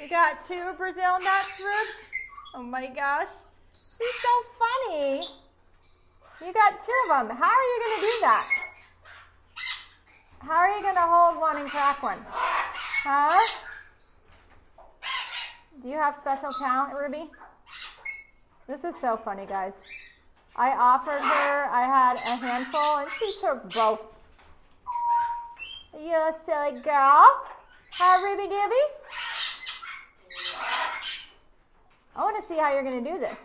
You got two Brazil nuts, Rubes? Oh my gosh. He's so funny. You got two of them. How are you going to do that? How are you going to hold one and crack one? Huh? Do you have special talent, Ruby? This is so funny, guys. I offered her, I had a handful, and she took both. You silly girl. Huh, Ruby Dooby? I want to see how you're going to do this.